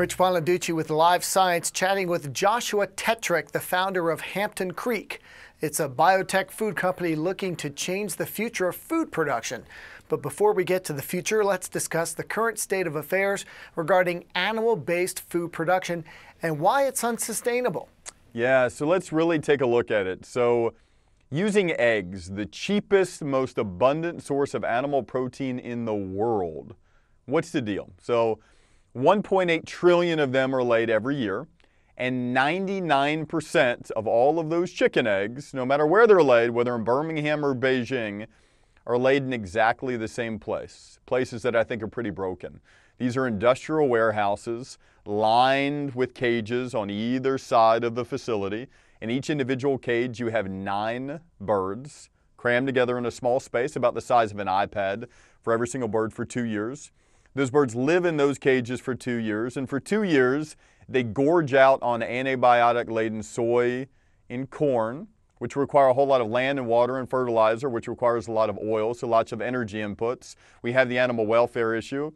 Rich Bonaducci with Live Science chatting with Joshua Tetrick, the founder of Hampton Creek. It's a biotech food company looking to change the future of food production. But before we get to the future, let's discuss the current state of affairs regarding animal based food production and why it's unsustainable. Yeah, so let's really take a look at it. So, using eggs, the cheapest, most abundant source of animal protein in the world, what's the deal? So, 1.8 trillion of them are laid every year, and 99% of all of those chicken eggs, no matter where they're laid, whether in Birmingham or Beijing, are laid in exactly the same place, places that I think are pretty broken. These are industrial warehouses lined with cages on either side of the facility. In each individual cage, you have nine birds crammed together in a small space about the size of an iPad for every single bird for two years. Those birds live in those cages for two years, and for two years, they gorge out on antibiotic laden soy and corn, which require a whole lot of land and water and fertilizer, which requires a lot of oil, so lots of energy inputs. We have the animal welfare issue.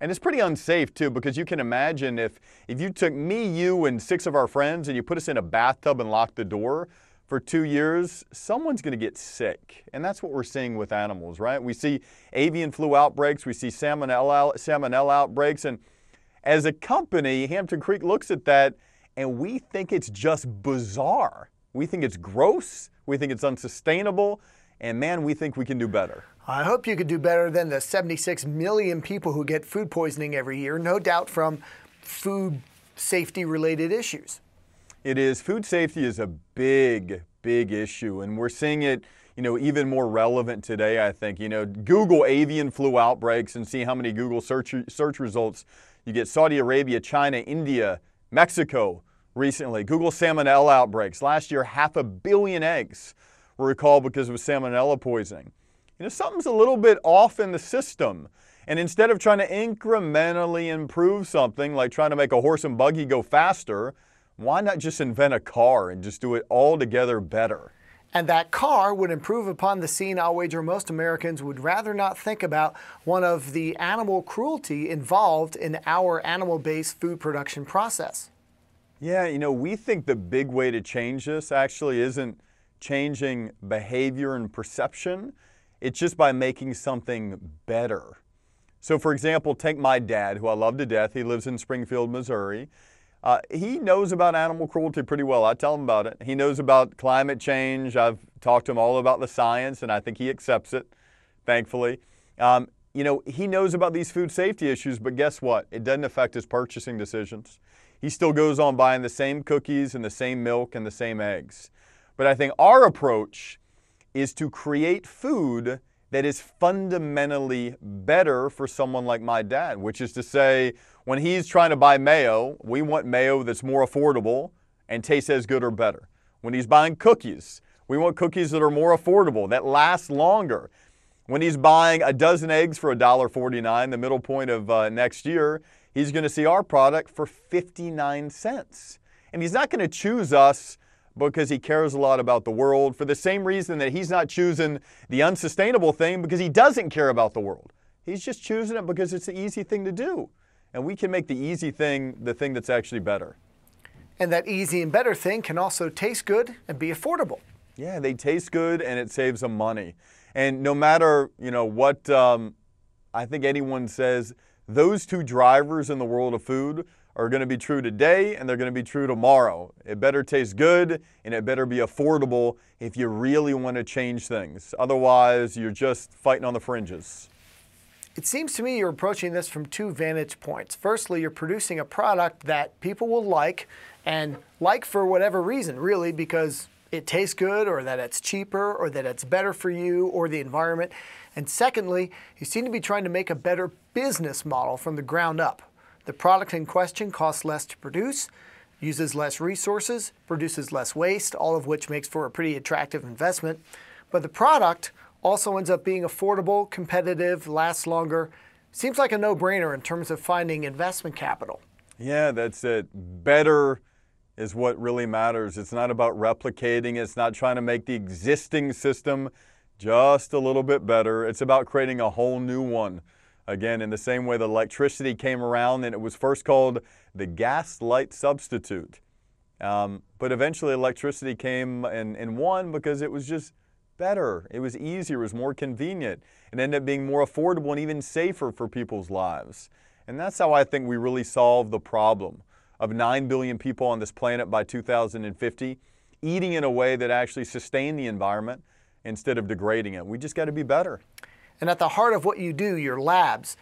And it's pretty unsafe too, because you can imagine if, if you took me, you, and six of our friends and you put us in a bathtub and locked the door, for two years, someone's going to get sick. And that's what we're seeing with animals, right? We see avian flu outbreaks, we see salmonella, salmonella outbreaks. And as a company, Hampton Creek looks at that and we think it's just bizarre. We think it's gross, we think it's unsustainable, and man, we think we can do better. I hope you could do better than the 76 million people who get food poisoning every year, no doubt from food safety related issues. It is. Food safety is a big, big issue, and we're seeing it, you know, even more relevant today, I think. You know, Google avian flu outbreaks and see how many Google search, search results you get Saudi Arabia, China, India, Mexico recently. Google salmonella outbreaks. Last year, half a billion eggs were recalled because of salmonella poisoning. You know, something's a little bit off in the system. And instead of trying to incrementally improve something, like trying to make a horse and buggy go faster, why not just invent a car and just do it altogether better? And that car would improve upon the scene I'll wager most Americans would rather not think about one of the animal cruelty involved in our animal based food production process. Yeah, you know, we think the big way to change this actually isn't changing behavior and perception, it's just by making something better. So, for example, take my dad, who I love to death. He lives in Springfield, Missouri. Uh, he knows about animal cruelty pretty well. I tell him about it. He knows about climate change. I've talked to him all about the science, and I think he accepts it, thankfully. Um, you know, he knows about these food safety issues, but guess what? It doesn't affect his purchasing decisions. He still goes on buying the same cookies and the same milk and the same eggs. But I think our approach is to create food that is fundamentally better for someone like my dad, which is to say, when he's trying to buy mayo, we want mayo that's more affordable and tastes as good or better. When he's buying cookies, we want cookies that are more affordable, that last longer. When he's buying a dozen eggs for $1.49, the middle point of uh, next year, he's going to see our product for 59 cents. And he's not going to choose us because he cares a lot about the world for the same reason that he's not choosing the unsustainable thing because he doesn't care about the world. He's just choosing it because it's the easy thing to do and we can make the easy thing the thing that's actually better. And that easy and better thing can also taste good and be affordable. Yeah, they taste good and it saves them money. And no matter you know what um, I think anyone says, those two drivers in the world of food are going to be true today and they're going to be true tomorrow. It better taste good and it better be affordable if you really want to change things. Otherwise, you're just fighting on the fringes. It seems to me you're approaching this from two vantage points. Firstly, you're producing a product that people will like and like for whatever reason, really, because it tastes good or that it's cheaper or that it's better for you or the environment. And secondly, you seem to be trying to make a better business model from the ground up. The product in question costs less to produce, uses less resources, produces less waste, all of which makes for a pretty attractive investment. But the product also ends up being affordable, competitive, lasts longer. Seems like a no brainer in terms of finding investment capital. Yeah, that's it. Better is what really matters. It's not about replicating, it's not trying to make the existing system just a little bit better. It's about creating a whole new one, Again, in the same way that electricity came around and it was first called the gas light substitute. Um, but eventually electricity came and, and won because it was just better. It was easier, it was more convenient. It ended up being more affordable and even safer for people's lives. And that's how I think we really solve the problem of 9 billion people on this planet by 2050 eating in a way that actually sustained the environment instead of degrading it. We just got to be better. And at the heart of what you do, your labs,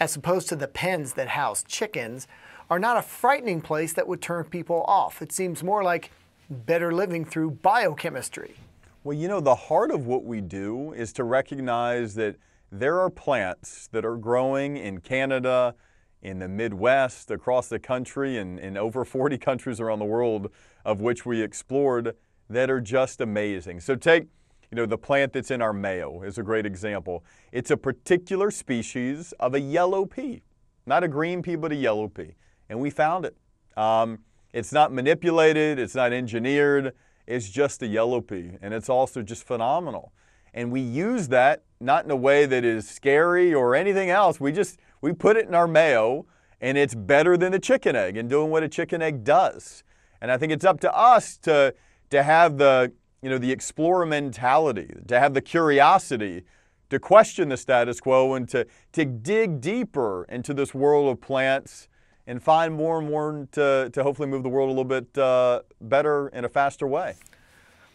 as opposed to the pens that house chickens, are not a frightening place that would turn people off. It seems more like better living through biochemistry. Well, you know, the heart of what we do is to recognize that there are plants that are growing in Canada, in the Midwest, across the country, and in over 40 countries around the world of which we explored that are just amazing. So take, you know, the plant that's in our mayo is a great example. It's a particular species of a yellow pea, not a green pea, but a yellow pea. And we found it. Um, it's not manipulated, it's not engineered, it's just a yellow pea. And it's also just phenomenal. And we use that not in a way that is scary or anything else. We just, we put it in our mayo and it's better than the chicken egg and doing what a chicken egg does. And I think it's up to us to, to have the, you know, the explorer mentality, to have the curiosity to question the status quo and to, to dig deeper into this world of plants and find more and more to, to hopefully move the world a little bit uh, better in a faster way.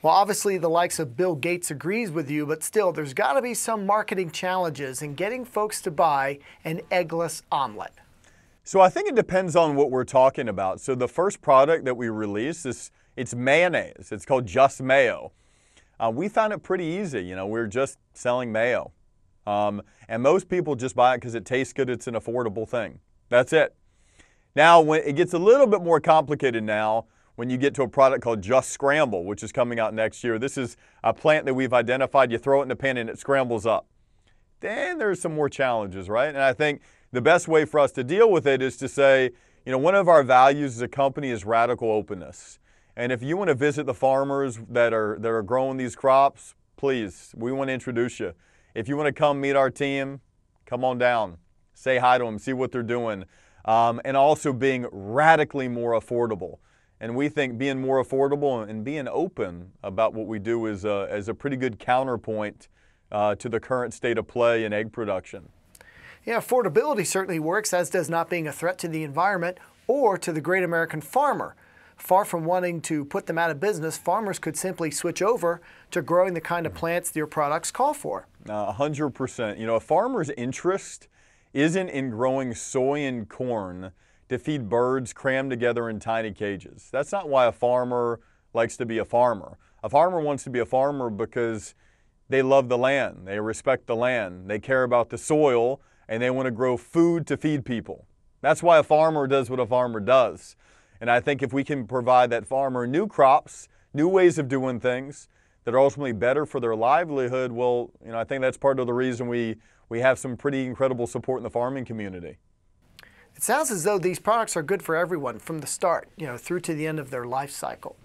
Well, obviously, the likes of Bill Gates agrees with you, but still, there's got to be some marketing challenges in getting folks to buy an eggless omelet. So I think it depends on what we're talking about. So the first product that we released is it's mayonnaise. It's called Just Mayo. Uh, we found it pretty easy. You know, we're just selling mayo, um, and most people just buy it because it tastes good. It's an affordable thing. That's it. Now, when it gets a little bit more complicated now, when you get to a product called Just Scramble, which is coming out next year. This is a plant that we've identified. You throw it in the pan and it scrambles up. Then there's some more challenges, right? And I think the best way for us to deal with it is to say, you know, one of our values as a company is radical openness. And if you want to visit the farmers that are that are growing these crops, please, we want to introduce you. If you want to come meet our team, come on down, say hi to them, see what they're doing, um, and also being radically more affordable. And we think being more affordable and being open about what we do is a, is a pretty good counterpoint uh, to the current state of play in egg production. Yeah, affordability certainly works, as does not being a threat to the environment or to the great American farmer. Far from wanting to put them out of business, farmers could simply switch over to growing the kind of plants your products call for. Uh, 100%. You know, a farmer's interest isn't in growing soy and corn to feed birds crammed together in tiny cages. That's not why a farmer likes to be a farmer. A farmer wants to be a farmer because they love the land, they respect the land, they care about the soil, and they want to grow food to feed people. That's why a farmer does what a farmer does. And I think if we can provide that farmer new crops, new ways of doing things that are ultimately better for their livelihood, well, you know, I think that's part of the reason we, we have some pretty incredible support in the farming community. It sounds as though these products are good for everyone from the start, you know, through to the end of their life cycle.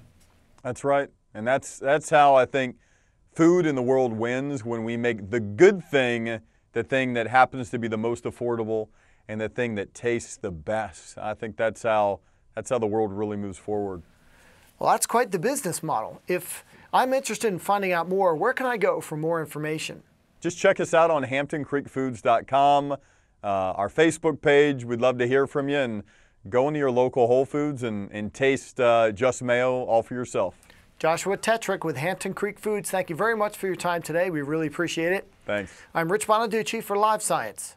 That's right. And that's that's how I think food in the world wins when we make the good thing the thing that happens to be the most affordable and the thing that tastes the best. I think that's how that's how the world really moves forward. Well, that's quite the business model. If I'm interested in finding out more, where can I go for more information? Just check us out on hamptoncreekfoods.com uh, our Facebook page. We'd love to hear from you and go into your local Whole Foods and, and taste uh, Just Mayo all for yourself. Joshua Tetrick with Hampton Creek Foods, thank you very much for your time today. We really appreciate it. Thanks. I'm Rich Bonaducci for Live Science.